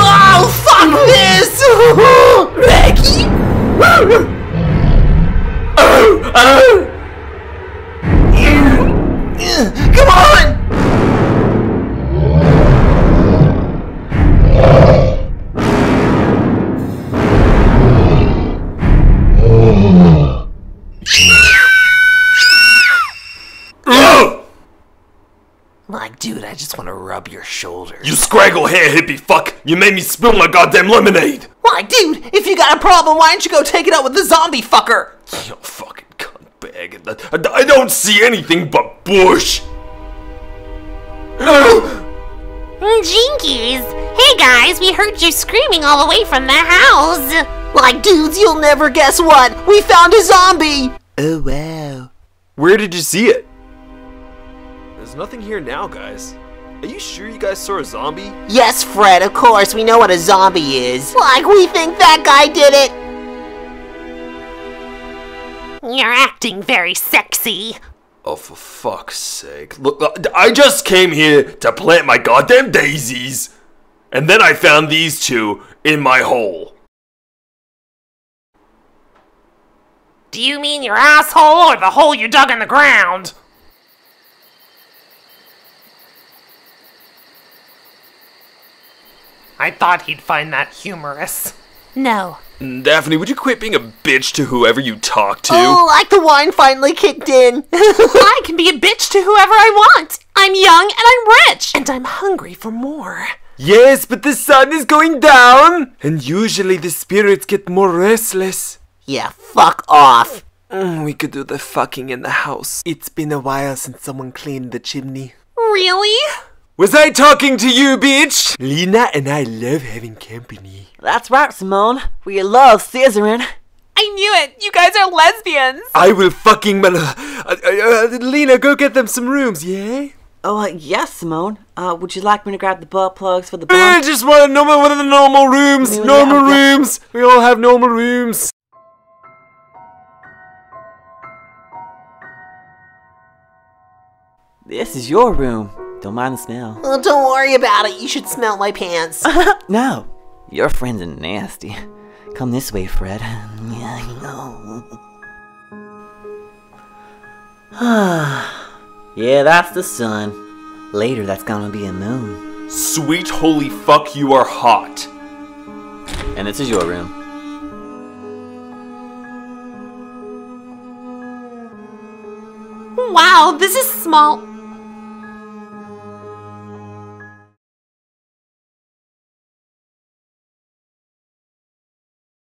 Oh, fuck this! Maggie? Oh, oh. Come on! Just want to rub your shoulders. You scraggle hair hippie fuck! You made me spill my goddamn lemonade! Why, dude, if you got a problem, why don't you go take it out with the zombie fucker? You fucking cunt bag. I, I don't see anything but bush! Jinkies! Hey guys, we heard you screaming all the way from the house! Like, dudes, you'll never guess what? We found a zombie! Oh, wow. Where did you see it? There's nothing here now, guys. Are you sure you guys saw a zombie? Yes, Fred, of course, we know what a zombie is. Like, we think that guy did it! You're acting very sexy. Oh, for fuck's sake. Look, uh, I just came here to plant my goddamn daisies. And then I found these two in my hole. Do you mean your asshole or the hole you dug in the ground? I thought he'd find that humorous. No. Daphne, would you quit being a bitch to whoever you talk to? Oh, like the wine finally kicked in. I can be a bitch to whoever I want. I'm young and I'm rich. And I'm hungry for more. Yes, but the sun is going down, and usually the spirits get more restless. yeah, fuck off. Mm, we could do the fucking in the house. It's been a while since someone cleaned the chimney. Really? Was I talking to you, bitch? Lena and I love having company. That's right, Simone. We love scissoring. I knew it. You guys are lesbians. I will fucking. mal- Uh, uh, uh, Lena, go get them some rooms, yeah? Oh, uh, yes, Simone. Uh, would you like me to grab the butt plugs for the I bump? just want a normal, one of the normal rooms. Yeah, Normal yeah. rooms. We all have normal rooms. This is your room. Don't mind the smell. Oh, don't worry about it. You should smell my pants. No, your friends are nasty. Come this way, Fred. Yeah, I know. yeah, that's the sun. Later, that's gonna be a moon. Sweet holy fuck, you are hot. And this is your room. Wow, this is small.